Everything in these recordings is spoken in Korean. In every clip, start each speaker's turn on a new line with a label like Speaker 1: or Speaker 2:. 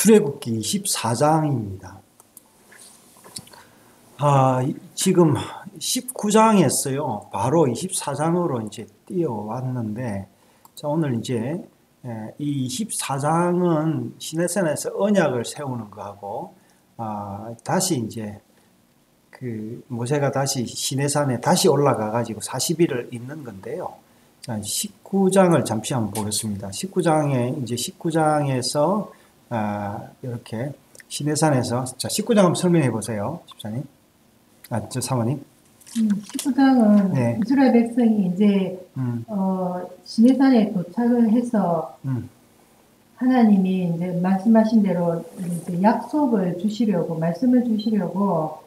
Speaker 1: 출애굽기 24장입니다. 아, 지금 19장에서요. 바로 24장으로 이제 뛰어왔는데 자, 오늘 이제 예, 이 24장은 시내산에서 언약을 세우는 거하고 아, 다시 이제 그 모세가 다시 시내산에 다시 올라가 가지고 40일을 있는 건데요. 자, 19장을 잠시 한번 보겠습니다. 19장에 이제 19장에서 아, 이렇게 시내산에서 자, 19장 한번 설명해 보세요. 집사님. 아, 저 사모님.
Speaker 2: 음, 19장은
Speaker 1: 네.
Speaker 2: 이스라엘 백성이 이제
Speaker 1: 음.
Speaker 2: 어, 시내산에 도착을 해서
Speaker 1: 음.
Speaker 2: 하나님이 이제 말씀하신 대로 이제 약속을 주시려고 말씀을 주시려고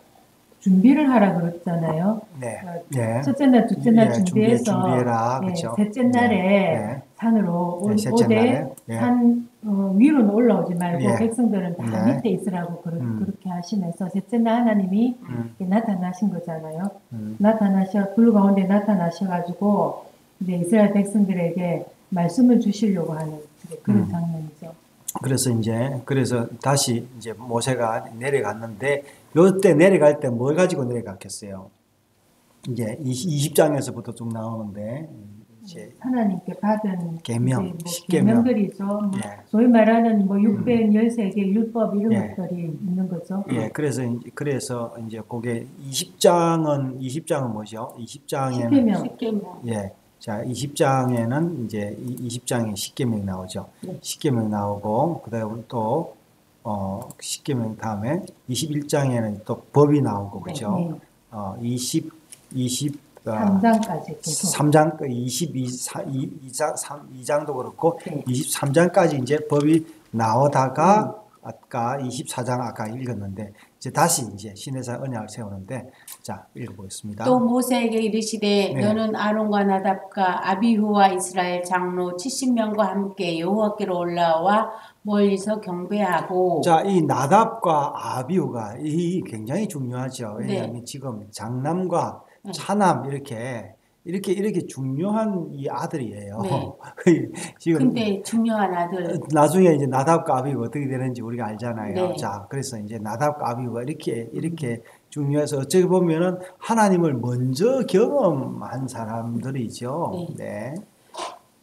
Speaker 2: 준비를 하라 그랬잖아요.
Speaker 1: 네.
Speaker 2: 어,
Speaker 1: 네.
Speaker 2: 첫째 날, 둘째 날
Speaker 1: 예, 준비해-
Speaker 2: 준비해서
Speaker 1: 준비해라.
Speaker 2: 네. 셋째 날에
Speaker 1: 네.
Speaker 2: 산으로 올,
Speaker 1: 네,
Speaker 2: 오되. 산 어, 위로는 올라오지 말고
Speaker 1: 예.
Speaker 2: 백성들은 다
Speaker 1: 네.
Speaker 2: 밑에 있으라고 그렇,
Speaker 1: 음.
Speaker 2: 그렇게 하시면서 셋째 날 하나님이
Speaker 1: 음.
Speaker 2: 나타나신 거잖아요.
Speaker 1: 음.
Speaker 2: 나타나셔 불 가운데 나타나셔가지고 이제 이스라엘 백성들에게 말씀을 주시려고 하는 그런
Speaker 1: 음.
Speaker 2: 장면이죠.
Speaker 1: 그래서 이제 그래서 다시 이제 모세가 내려갔는데 요때 내려갈 때 뭘 가지고 내려갔겠어요? 이제 20장에서부터 쭉 나오는데 이제
Speaker 2: 하나님께 받은
Speaker 1: 계명,
Speaker 2: 뭐
Speaker 1: 십계명.
Speaker 2: 계명들이죠. 뭐
Speaker 1: 예.
Speaker 2: 소위 말하는 뭐 613개 율법 이런
Speaker 1: 예.
Speaker 2: 것들이 있는 거죠.
Speaker 1: 예, 그래서 이제 그래서 이제 그게 20장은 20장은 뭐죠? 20장에는
Speaker 2: 십계명.
Speaker 3: 십계명.
Speaker 1: 예. 자, 20장에는 이제 20장에 10계명 나오죠.
Speaker 3: 네.
Speaker 1: 10계명 나오고 그다음에 또 어, 10계명 다음에 21장에는 또 법이 나오고 그죠?
Speaker 2: 네.
Speaker 1: 어, 20 20 어,
Speaker 2: 3장까지 계속.
Speaker 1: 3장 22 2장 3 2장도 그렇고
Speaker 2: 네.
Speaker 1: 23장까지 이제 법이 나오다가 아까 24장 아까 읽었는데 이제 다시 이제 신해사 언약을 세우는데 자 읽어보겠습니다.
Speaker 3: 또 모세에게 이르시되
Speaker 1: 네.
Speaker 3: 너는 아론과 나답과 아비후와 이스라엘 장로 70명과 함께 여호와께로 올라와 멀리서 경배하고
Speaker 1: 자, 이 나답과 아비우가 이 굉장히 중요하죠.
Speaker 3: 네.
Speaker 1: 왜냐하면 지금 장남과
Speaker 3: 네.
Speaker 1: 차남 이렇게 이렇게 이렇게 중요한 이 아들이에요.
Speaker 3: 네.
Speaker 1: 지금
Speaker 3: 근데 중요한 아들
Speaker 1: 나중에 이제 나답과 아비우가 어떻게 되는지 우리가 알잖아요.
Speaker 3: 네.
Speaker 1: 자, 그래서 이제 나답과 아비우가 이렇게 이렇게 중요해서 어떻게 보면은 하나님을 먼저 경험한 사람들이죠. 네.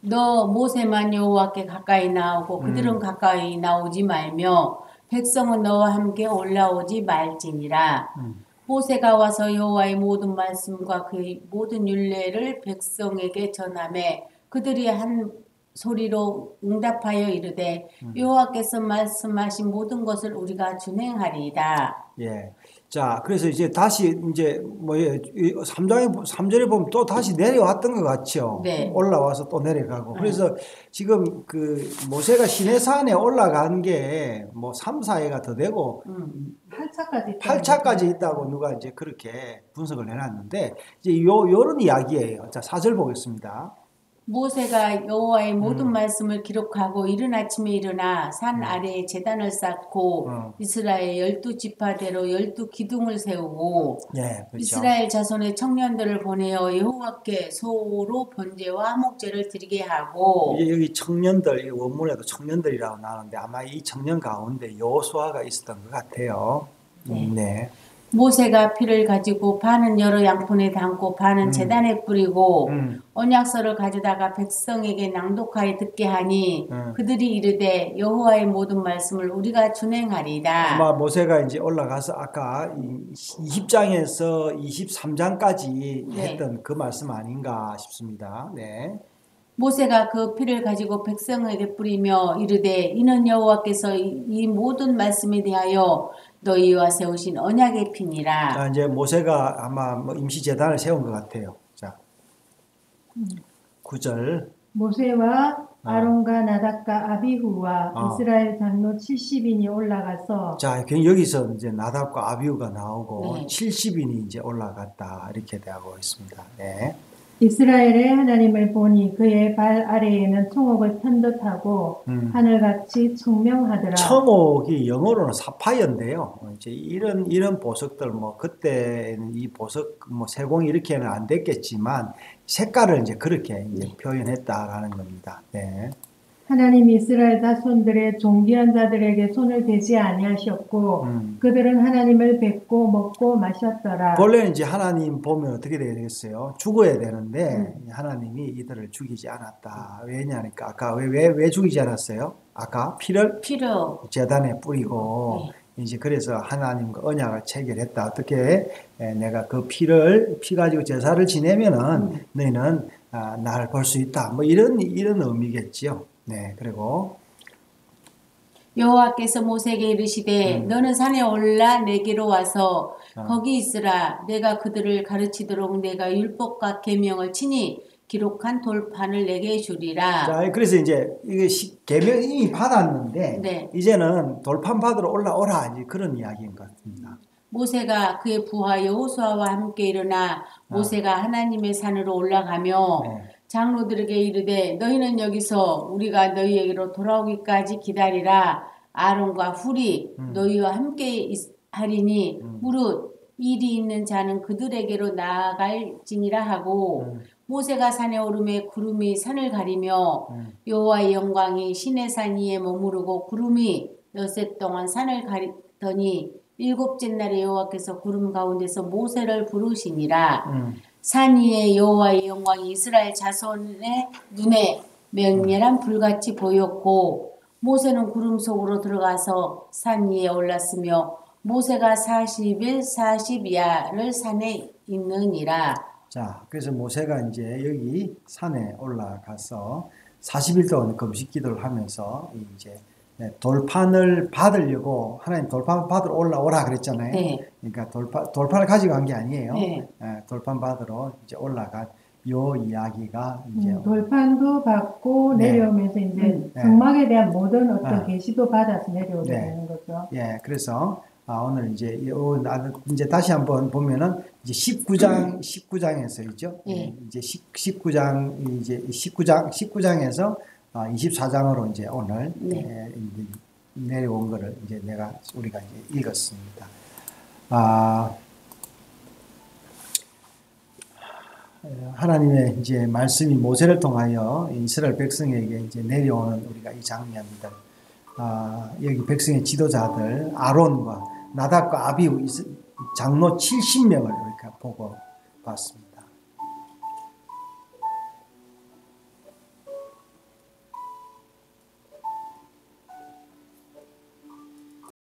Speaker 3: 너 모세만 여호와께 가까이 나오고 그들은
Speaker 1: 음.
Speaker 3: 가까이 나오지 말며 백성은 너와 함께 올라오지 말지니라
Speaker 1: 음.
Speaker 3: 모세가 와서 여호와의 모든 말씀과 그의 모든 율례를 백성에게 전하매 그들이 한 소리로 응답하여 이르되
Speaker 1: 음.
Speaker 3: 여호와께서 말씀하신 모든 것을 우리가 준행하리이다.
Speaker 1: 예. 자, 그래서 이제 다시 이제 뭐예 3장에 3절에 보면 또 다시 내려왔던 것 같죠.
Speaker 3: 네.
Speaker 1: 올라와서 또 내려가고. 그래서 지금 그 모세가 시내산에 올라간 게 뭐 3, 4회가 더 되고
Speaker 3: 음.
Speaker 2: 8차까지
Speaker 1: 8차까지 있다고 누가 이제 그렇게 분석을 해놨는데 이제 요 요런 이야기예요. 자, 4절 보겠습니다.
Speaker 3: 모세가 여호와의 모든
Speaker 1: 음.
Speaker 3: 말씀을 기록하고 이른 아침에 일어나 산 아래에 제단을 쌓고
Speaker 1: 어.
Speaker 3: 이스라엘 열두 지파대로 열두 기둥을 세우고
Speaker 1: 예, 그렇죠.
Speaker 3: 이스라엘 자손의 청년들을 보내어 여호와께 소로 번제와 화목제를 드리게 하고
Speaker 1: 여기 청년들, 이 원문에도 청년들이라고 나오는데 아마 이 청년 가운데 여호수아가 있었던 것 같아요.
Speaker 3: 네.
Speaker 1: 음, 네.
Speaker 3: 모세가 피를 가지고 반은 여러 양푼에 담고 반은
Speaker 1: 음.
Speaker 3: 제단에 뿌리고
Speaker 1: 음,
Speaker 3: 언약서를 가져다가 백성에게 낭독하여 듣게 하니
Speaker 1: 음.
Speaker 3: 그들이 이르되 여호와의 모든 말씀을 우리가 준행하리이다.
Speaker 1: 아마 모세가 이제 올라가서 아까 20장에서 23장까지
Speaker 3: 네.
Speaker 1: 했던 그 말씀 아닌가 싶습니다. 네.
Speaker 3: 모세가 그 피를 가지고 백성에게 뿌리며 이르되 이는 여호와께서 이, 이 모든 말씀에 대하여 너희와 세우신 언약의 피니라.
Speaker 1: 자, 이제 모세가 아마 뭐 임시 재단을 세운 것 같아요. 자.
Speaker 2: 음.
Speaker 1: 9절.
Speaker 2: 모세와 아론과 나답과 아비후와
Speaker 1: 어.
Speaker 2: 이스라엘 장로 70인이 올라가서
Speaker 1: 자, 그 여기서 이제 나답과 아비우가 나오고
Speaker 3: 네.
Speaker 1: 70인이 이제 올라갔다 이렇게 되고 있습니다. 네.
Speaker 2: 이스라엘의 하나님을 보니 그의 발 아래에는 청옥을 편 듯하고
Speaker 1: 음.
Speaker 2: 하늘같이 청명하더라.
Speaker 1: 청옥이 영어로는 사파이어인데요. 어, 이제 이런 이런 보석들 뭐 그때는 이 보석 뭐 세공이 이렇게는 안 됐겠지만 색깔을 이제 그렇게 이제 표현했다라는 겁니다. 네.
Speaker 2: 하나님이 이스라엘 자손들의 존귀한 자들에게 손을 대지 아니하셨고
Speaker 1: 음.
Speaker 2: 그들은 하나님을 뵙고 먹고 마셨더라.
Speaker 1: 본래는 이제 하나님 보면 어떻게 되겠어요? 죽어야 되는데
Speaker 2: 음.
Speaker 1: 하나님이 이들을 죽이지 않았다. 왜냐니까 아까 왜왜왜 죽이지 않았어요? 아까 피를
Speaker 3: 필요.
Speaker 1: 재단에 뿌리고 이제 그래서 하나님과 언약을 체결했다. 어떻게 에, 내가 그 피를 피 가지고 제사를 지내면은 너희는 아, 나를 볼 수 있다. 뭐 이런 이런 의미겠지요. 네 그리고
Speaker 3: 여호와께서 모세에게 이르시되
Speaker 1: 음.
Speaker 3: 너는 산에 올라 내게로 와서
Speaker 1: 아.
Speaker 3: 거기 있으라 내가 그들을 가르치도록 내가 율법과 계명을 친히 기록한 돌판을 내게 주리라.
Speaker 1: 자 그래서 이제 이게 시- 계명 이미 받았는데
Speaker 3: 네.
Speaker 1: 이제는 돌판 받으러 올라오라 이제 그런 이야기인 것 같습니다.
Speaker 3: 모세가 그의 부하 여호수아와 함께 일어나 모세가 하나님의 산으로 올라가며
Speaker 1: 아. 네.
Speaker 3: 장로들에게 이르되 너희는 여기서 우리가 너희에게로 돌아오기까지 기다리라 아론과 훌이
Speaker 1: 음.
Speaker 3: 너희와 함께 있- 하리니
Speaker 1: 음.
Speaker 3: 무릇 일이 있는 자는 그들에게로 나아갈지니라 하고
Speaker 1: 음,
Speaker 3: 모세가 산에 오름에 구름이 산을 가리며
Speaker 1: 음.
Speaker 3: 여호와의 영광이 시내 산 위에 머무르고 구름이 엿새 동안 산을 가리더니 일곱째 날에 여호와께서 구름 가운데서 모세를 부르시니라
Speaker 1: 음.
Speaker 3: 산 위에 여호와의 영광이 이스라엘 자손의 눈에 맹렬한 불같이 보였고 모세는 구름 속으로 들어가서 산 위에 올랐으며 모세가 40일 40야를 산에 있느니라.
Speaker 1: 자, 그래서 모세가 이제 여기 산에 올라가서 40일 동안 금식 기도를 하면서 이제 네, 돌판을 받으려고 하나님 돌판 받으러 올라오라 그랬잖아요.
Speaker 3: 네.
Speaker 1: 그러니까 돌판 돌판을 가지고 간 게 아니에요.
Speaker 3: 네.
Speaker 1: 예, 돌판 받으러 이제 올라간 요 이야기가 이제
Speaker 2: 음, 돌판도 받고
Speaker 1: 네.
Speaker 2: 내려오면서 이제
Speaker 3: 음.
Speaker 1: 네.
Speaker 2: 성막에 대한 모든 어떤
Speaker 1: 아.
Speaker 2: 계시도 받아서 내려오게
Speaker 1: 네.
Speaker 2: 되는 거죠.
Speaker 1: 예, 그래서 아, 오늘 이제 요 나는 이제 다시 한번 보면은 이제 19장 19장에서 있죠.
Speaker 3: 예.
Speaker 1: 이제 10, 19장 이제 19장 19장에서 아, 24장으로 이제 오늘
Speaker 3: 네.
Speaker 1: 예, 이제 내려온 거를 이제 내가 우리가 이제 읽었습니다. 아 어, 하나님의 이제 말씀이 모세를 통하여 이스라엘 백성에게 이제 내려오는 우리가 이 장면들, 아, 여기 백성의 지도자들 아론과 나답과 아비우 장로 70명을 우리가 보고 봤습니다.